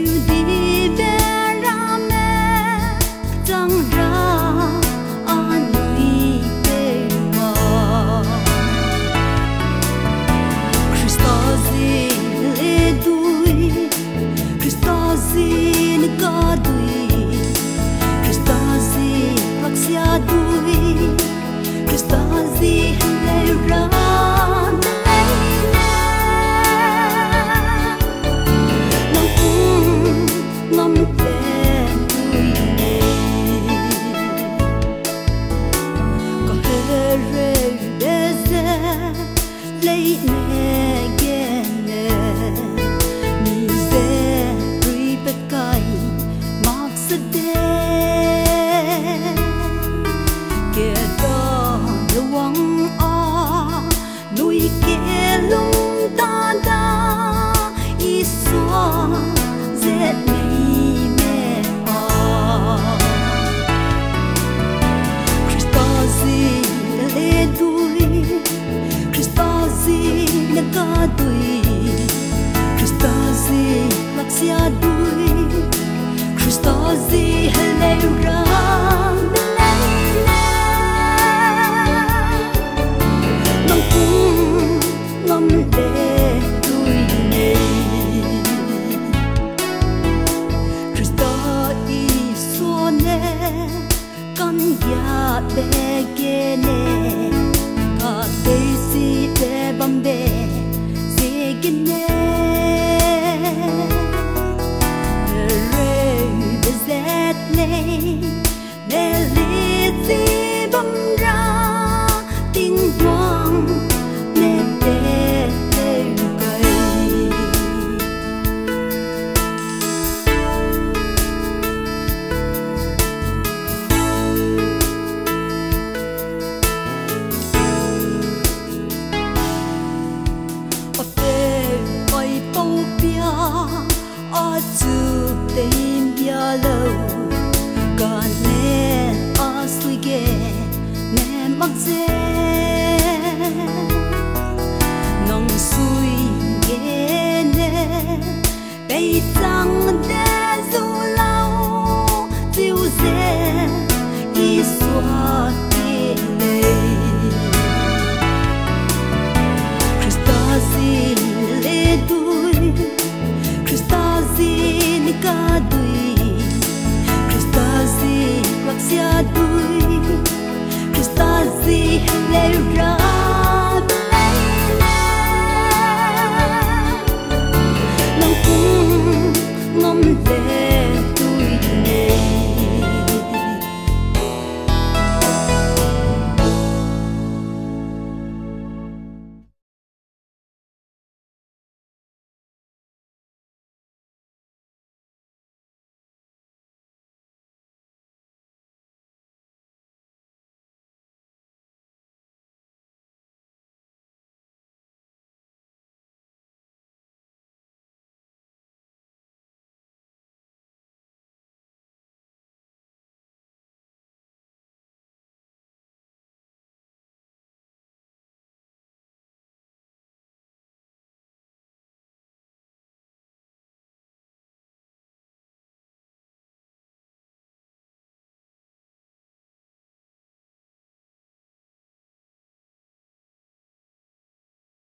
you did. con ya be gene ta de si te bam be si gene re be zet ne ne dù bên bia lâu còn nè oslige nè mặc dê 让。